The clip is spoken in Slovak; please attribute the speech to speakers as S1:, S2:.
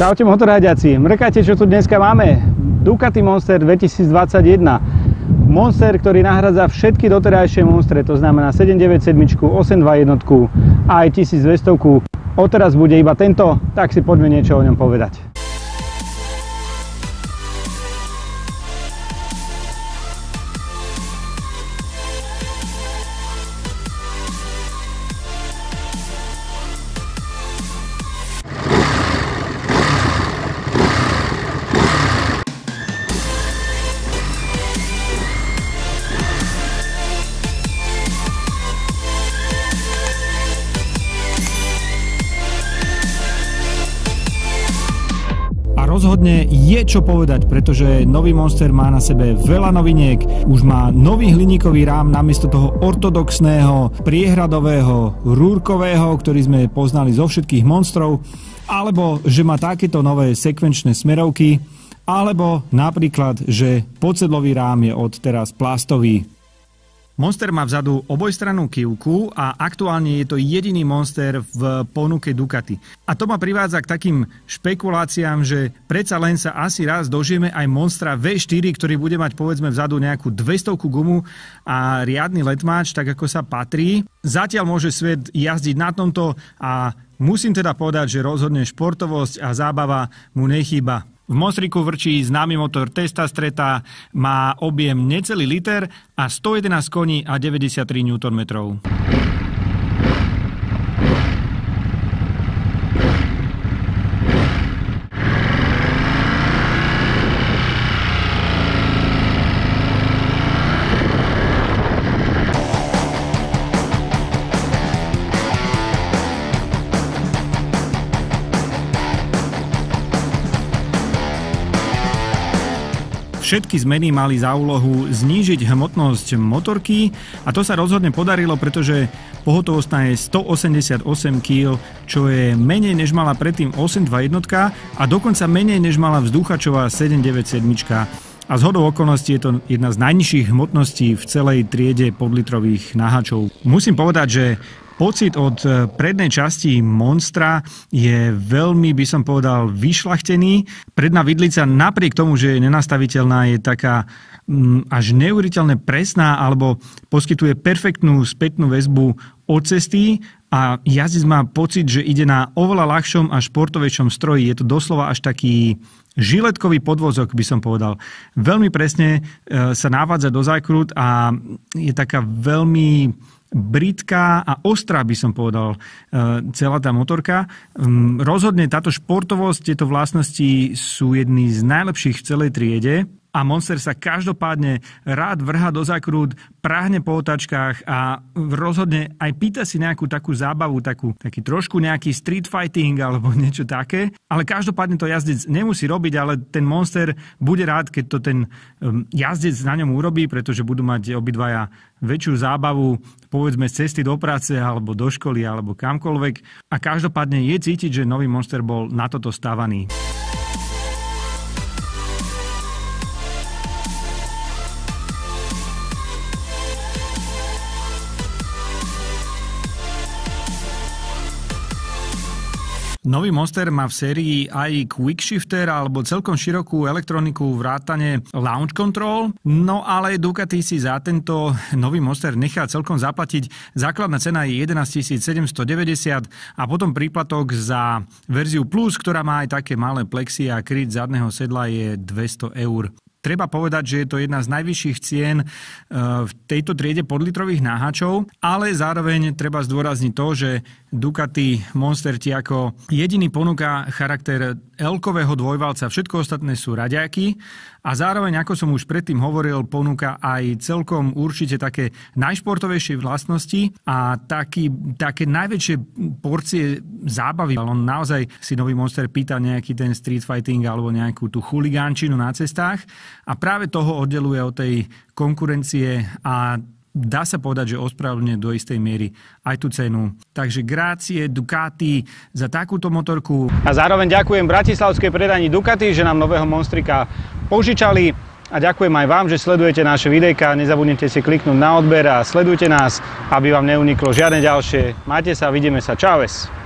S1: Čaute motorhadiaci, mrkáte čo tu dneska máme? Ducati Monster 2021. Monster, ktorý nahradza všetky doterajšie Monstre, to znamená 797, 821 a aj 1200. Odteraz bude iba tento, tak si poďme niečo o ňom povedať. Rozhodne je čo povedať, pretože nový Monster má na sebe veľa noviniek, už má nový hliníkový rám namiesto toho ortodoxného, priehradového, rúrkového, ktorý sme poznali zo všetkých monstrov, alebo že má takéto nové sekvenčné smerovky, alebo napríklad, že podsedlový rám je od teraz plastový. Monster má vzadu obojstrannú kývku a aktuálne je to jediný Monster v ponuke Ducati. A to ma privádza k takým špekuláciám, že predsa len sa asi raz dožijeme aj Monstra V4, ktorý bude mať povedzme vzadu nejakú 200 gumu a riadny letmáč, tak ako sa patrí. Zatiaľ môže svet jazdiť na tomto a musím teda povedať, že rozhodne športovosť a zábava mu nechýba. V Monstriku vrčí známy motor Testa Streta, má objem necelý liter a 111 koní a 93 Nm. Všetky zmeny mali za úlohu znížiť hmotnosť motorky a to sa rozhodne podarilo, pretože pohotovostná je 188 kg, čo je menej než mala predtým 821 a dokonca menej než mala vzduchačová 797. A z hodou okolností je to jedna z najnižších hmotností v celej triede podlitrových naháčov. Musím povedať, že Pocit od e, prednej časti Monstra je veľmi, by som povedal, vyšlachtený. Predná vidlica napriek tomu, že je nenastaviteľná, je taká mm, až neuveriteľne presná alebo poskytuje perfektnú spätnú väzbu od cesty a jazdec má pocit, že ide na oveľa ľahšom a športovejšom stroji. Je to doslova až taký žiletkový podvozok, by som povedal. Veľmi presne e, sa návádza do zákrut a je taká veľmi britská a ostrá, by som povedal, e, celá tá motorka. Mm, rozhodne táto športovosť, tieto vlastnosti sú jedny z najlepších v celej triede a Monster sa každopádne rád vrha do zakrút, práhne po otačkách a rozhodne aj pýta si nejakú takú zábavu, takú, taký trošku nejaký street fighting alebo niečo také. Ale každopádne to jazdec nemusí robiť, ale ten Monster bude rád, keď to ten um, jazdec na ňom urobí, pretože budú mať obidvaja väčšiu zábavu, povedzme z cesty do práce alebo do školy alebo kamkoľvek. A každopádne je cítiť, že nový Monster bol na toto stávaný. Nový Monster má v sérii aj Quick Shifter alebo celkom širokú elektroniku vrátane Launch Control, no ale Ducati si za tento nový Monster nechá celkom zaplatiť. Základná cena je 11 790 a potom príplatok za verziu Plus, ktorá má aj také malé plexy a kryt zadného sedla je 200 eur. Treba povedať, že je to jedna z najvyšších cien e, v tejto triede podlitrových náhačov, ale zároveň treba zdôrazniť to, že Ducati Monster ti ako jediný ponúka charakter Elkového dvojvalca, všetko ostatné sú raďaky a zároveň, ako som už predtým hovoril, ponúka aj celkom určite také najšportovejšie vlastnosti a taký, také najväčšie porcie zábavy. On naozaj si nový Monster pýta nejaký ten street fighting alebo nejakú tú chuligánčinu na cestách a práve toho oddeluje od tej konkurencie a dá sa povedať, že ospravedlňuje do istej miery aj tú cenu. Takže grácie Ducati za takúto motorku. A zároveň ďakujem Bratislavskej predaní Ducati, že nám nového Monstrika požičali. A ďakujem aj vám, že sledujete naše videjka. Nezabudnite si kliknúť na odber a sledujte nás, aby vám neuniklo žiadne ďalšie. Majte sa, vidíme sa. Čaues.